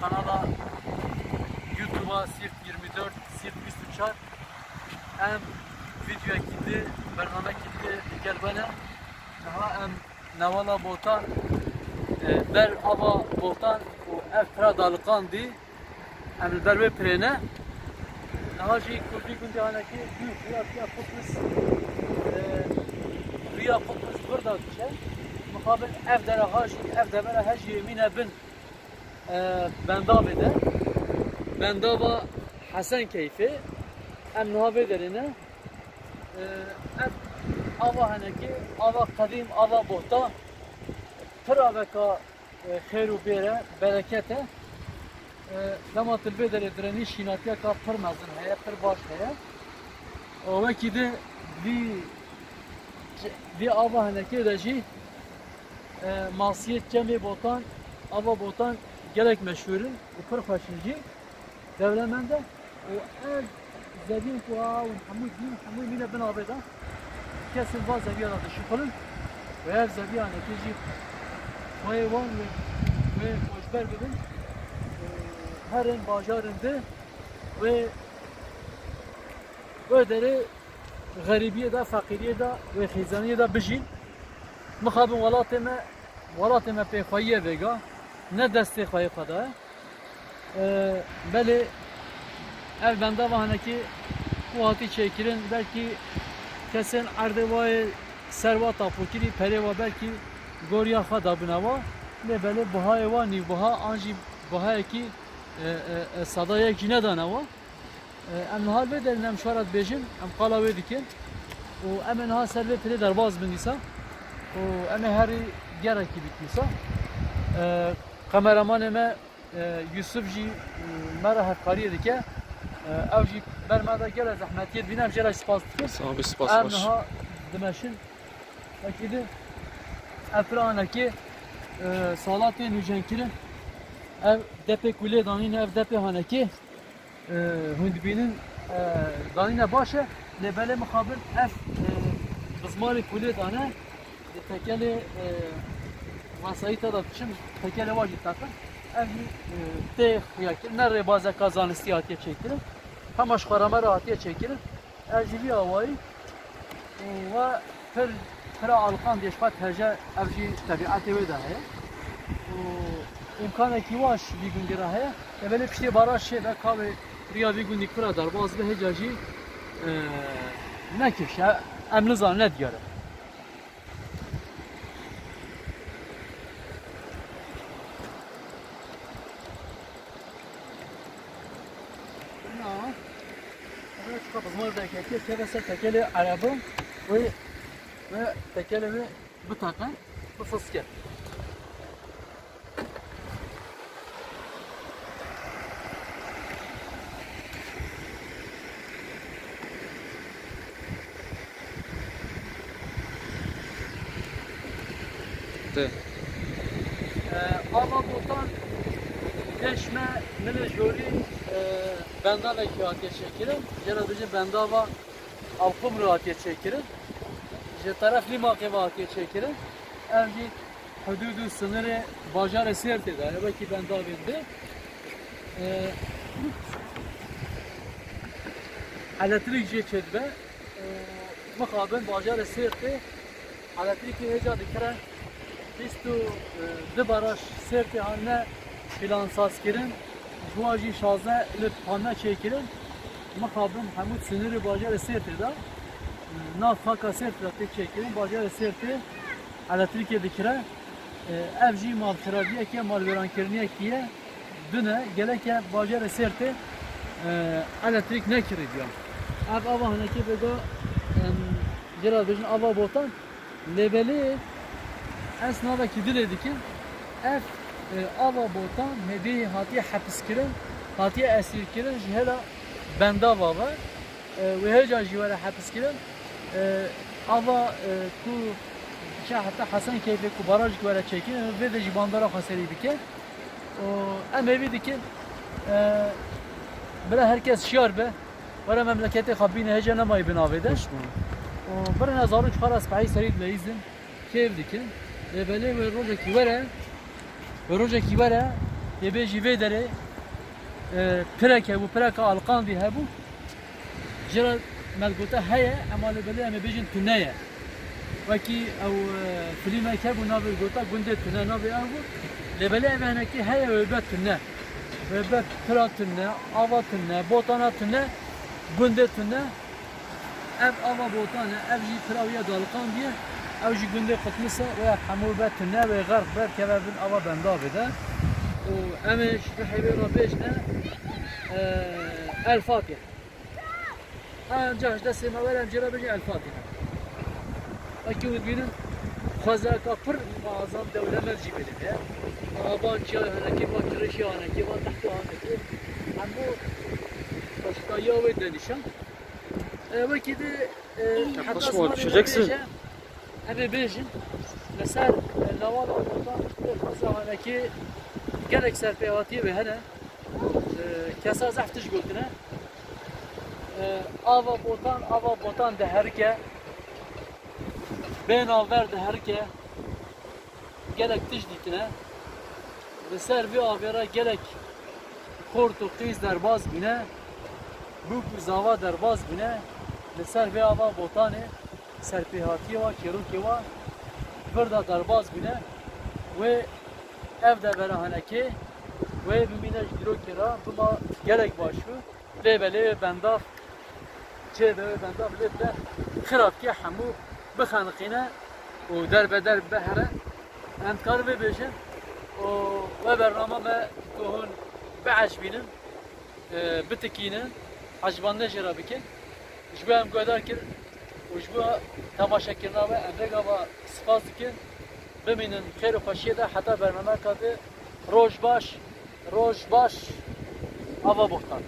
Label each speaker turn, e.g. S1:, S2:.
S1: kanala YouTube'a Sirt 24, Sirt 24 em video gitti, bername gitti diğer bana. Daha em nevala botan e, ber ava botan o ev tra dalıkan di em ber ve prene. Daha şey kurdi gündi hanaki büyük rüya rüya kutlusu rüya kutlusu burada düşer mukabil ev dere haji ev demere her mine bin e, bendavede bendava Hasan keyfi. Em nuhabe derine e, em ava haneki ava kadim ava bohta tıra veka e, khairu bere berekete lama tilbe dere direni şinatiya ka pır mezin heye pır baş heye. O veki de vi vi ava haneki e, masiyet cemi botan ava botan gerek meşhurun bu pır faşinci devlemende o el زبين كوا ومحمود دين محمود مين بن عبيدة كاس الباز زبيان هذا شغل وهذا زبيان تيجي ويوان وجبر بدن هرن باجارن ده و öderi garibiye da fakiriye da ve xizaniye da bijin mixabin welatime welatime pêxwayiye vega ne destê xwayê xweda belê ev bende vahaneki bu hati çekirin belki kesin ardevayı servata pokiri pereva belki gorya khada binava ne böyle buha va ni buha anji buha ki sadaya ki ne danava em hal beden em şarat bejin em qala ve dikin. O emen ha serve pire derbaz bindisa o eme heri gerek gibi bitmisa kameraman eme Yusuf ji mera hafkariye dike ev jî berme de gele zehmetiyet bîne ev jê re spas dikim ev niha dimeşin. Wekî di ev piranekî salatê nûjenkirin ev depê kulê danîne ev depê hanekî hûn dibînin danîne baş e lê belê mixabil ev qizmarê kulê dane di tekelê tekelê wa jî teqin ev jî tê xuyakirin ne rêbazeka zanistî hatiye çêkirin hema xwarame re hatiye çêkirin ev jî vî awayî ve pir pira alqan deşpat hece ev jî tebiatê wê de heye imkanekî waş vî gundî re heye e belê piştê bara şê ve kavê riya vî gundî pira derbaz ve heca jî nekiriş nizanin ne diyare tekeli arabı ve ve tekeli ve bu takı bu fıske.
S2: De.
S1: Ama buradan Deşme, mene jori benda ve kıyatiye çekirim. Yaratıcı benda ve alkum rühatiye çekirim. Je taraf lima kıyatiye çekirim. Evci hududu sınırı bajar esert eder. Belki benda bindi. Elektrik je çedbe. Makaben bajar eserti. Elektrik heca dikire. Bistu di baraş serti haline plansaz kirin. Juajî şazde li panne çêkirin. Mixabim hemû sinirî bajarê Sêrtê de nav faka Sêrt re tê çêkirin. Bajarê Sêrtê elektrîkê dikire. Ev jî malxiradiyekê malwerankiriniyekî ye. Dune geleke bajarê Sêrtê elektrik nekirî diyan. Ev ava hinekê vêga cera bêjin ava botan lêbelê ez navekî dilê dikin ev ava botan medê hatiye kirin hatiye esir kirin ji hela bendava ve wê heca were hepis kirin. Ava ku çe heta Hasan keyfê ku baraj ki were çekin vê de jî bandara xweserî bike em evî dikin. Bila herkes şiyar be. Were memleketê xwe hece nemayî binavê de birine zarû çixara spehî serî dileyîzin kêv dikin. Were ve rojekî were yebêjî vê derê e, pirek hebû pireka alqandî hebû jira melgota heye ema li belê em ê bêjin tune ye wekî ew filîmek hebû navê gota gundê tune navê ew bû li belê ev henekî heye wê be tune. Wê be pira tune ava tune botana tune gundê tune. Ev ava botane ev jî pirawiya dalqandiye. ew jî gundê qutmisa wê hemû be tune wê xerq ber keve bin ava benda bide û em ê ji heyvê re bêjne El Fatiha. Ancak işte semaver emcira bece El Fatiha. Aki udbinin Xwaza kapır muazzam devlemel cibeli de. Aban çiya haneki, ban çırışı haneki, ban tahtu haneki. Hem bu başka yağı denişen. E, Vaki de hatta
S2: Yaklaşma,
S1: zaman
S2: düşeceksin.
S1: Beje, Hem bejin. Mesela lavan olmadan Xwaza haneki gerek serpeyatiye ve hele kesa zehtiş gotine ava botan ava botan de herke. Ben aver de herke. Gerek tiş ditine ve ser bir avera gerek kortu kız derbaz bine. Bu zava derbaz bine. Ve ser bir ava botane serpihati va keruki va burada derbaz bine ve evde berahaneki ve bimine jiro kira buma gerek başu ve bele benda çe ve benda bile de kırat ki hamu bixanqine o derbe der behre. Em kar ve beşin o ve bername me tohun be'aşbinin bitikinin hacbanda jira bikin jbe em godar kir وجبه تماشا كرنا و امريكا و سپاس دکن ببینن خیر و خوشیه ده حتی برنامه کاده روش باش روش باش آوا بختان